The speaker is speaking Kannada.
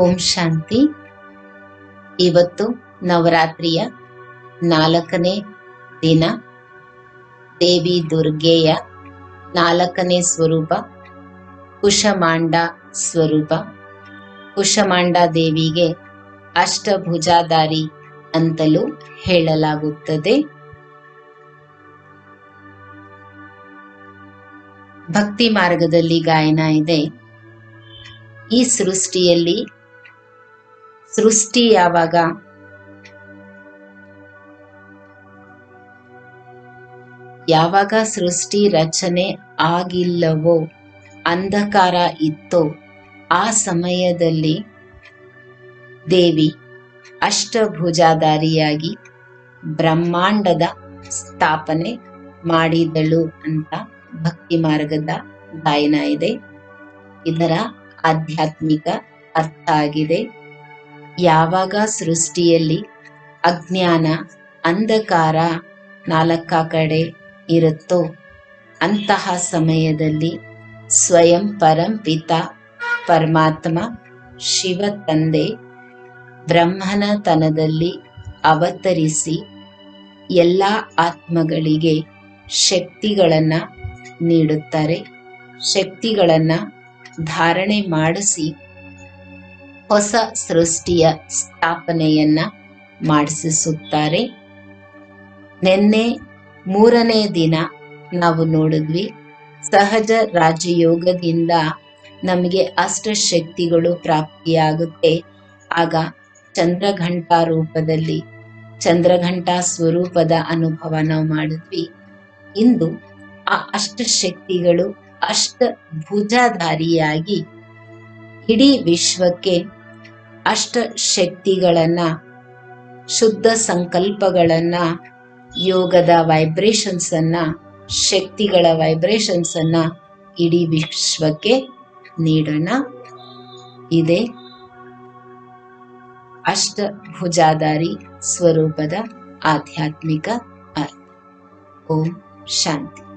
ಓಂ ಶಾಂತಿ. ಇವತ್ತು ನವರಾತ್ರಿಯ ನಾಲ್ಕನೇ ದಿನ. ದೇವಿ ದುರ್ಗೆಯ ನಾಲ್ಕನೇ ಸ್ವರೂಪ, ಕುಶಮಾಂಡ ಸ್ವರೂಪ. ಕುಶಮಾಂಡ ದೇವಿಗೆ ಅಷ್ಟಭುಜಾಧಾರಿ ಅಂತಲೂ ಹೇಳಲಾಗುತ್ತದೆ. ಭಕ್ತಿ ಮಾರ್ಗದಲ್ಲಿ ಗಾಯನ ಇದೆ. ಈ ಸೃಷ್ಟಿಯಲ್ಲಿ ಸೃಷ್ಟಿ ಯಾವಾಗ? ಯಾವಾಗ ಸೃಷ್ಟಿ ರಚನೆ ಆಗಿಲ್ಲವೋ, ಅಂಧಕಾರ ಇತ್ತೋ, ಆ ಸಮಯದಲ್ಲಿ ದೇವಿ ಅಷ್ಟಭುಜಾಧಾರಿಯಾಗಿ ಬ್ರಹ್ಮಾಂಡದ ಸ್ಥಾಪನೆ ಮಾಡಿದಳು ಅಂತ ಭಕ್ತಿ ಮಾರ್ಗದ ಗಾಯನ ಇದೆ. ಇದರ ಆಧ್ಯಾತ್ಮಿಕ ಅರ್ಥ ಆಗಿದೆ. ಯಾವಾಗ ಸೃಷ್ಟಿಯಲ್ಲಿ ಅಜ್ಞಾನ, ಅಂಧಕಾರ ನಾಲ್ಕ ಕಡೆ ಇರುತ್ತೋ, ಅಂತಹ ಸಮಯದಲ್ಲಿ ಸ್ವಯಂ ಪರಂಪಿತ ಪರಮಾತ್ಮ, ಶಿವ ತಂದೆ ಬ್ರಹ್ಮನ ತನದಲ್ಲಿ ಅವತರಿಸಿ ಎಲ್ಲ ಆತ್ಮಗಳಿಗೆ ಶಕ್ತಿಗಳನ್ನು ನೀಡುತ್ತಾರೆ. ಶಕ್ತಿಗಳನ್ನು ಧಾರಣೆ ಮಾಡಿಸಿ ಹೊಸ ಸೃಷ್ಟಿಯ ಸ್ಥಾಪನೆಯನ್ನ ಮಾಡಿಸುತ್ತಾರೆ. ನಿನ್ನೆ ಮೂರನೇ ದಿನ ನಾವು ನೋಡಿದ್ವಿ, ಸಹಜ ರಾಜಯೋಗದಿಂದ ನಮಗೆ ಅಷ್ಟ ಶಕ್ತಿಗಳು ಪ್ರಾಪ್ತಿಯಾಗುತ್ತೆ. ಆಗ ಚಂದ್ರಘಂಟಾ ರೂಪದಲ್ಲಿ ಚಂದ್ರಘಂಟಾ ಸ್ವರೂಪದ ಅನುಭವ ನಾವು ಮಾಡಿದ್ವಿ. ಇಂದು ಆ ಅಷ್ಟ ಶಕ್ತಿಗಳು ಅಷ್ಟ ಭುಜಧಾರಿಯಾಗಿ ಇಡೀ ವಿಶ್ವಕ್ಕೆ ಅಷ್ಟ ಶಕ್ತಿಗಳನ್ನ ಶುದ್ಧ ಸಂಕಲ್ಪಗಳನ್ನ, ಯೋಗದ ವೈಬ್ರೇಷನ್ಸ್ ಅನ್ನ ಶಕ್ತಿಗಳ ವೈಬ್ರೇಷನ್ಸ್ ಅನ್ನ ಇಡೀ ವಿಶ್ವಕ್ಕೆ ನೀಡೋಣ. ಇದೆ ಅಷ್ಟ ಭುಜಾದಾರಿ ಸ್ವರೂಪದ ಆಧ್ಯಾತ್ಮಿಕ ಓಂ ಶಾಂತಿ.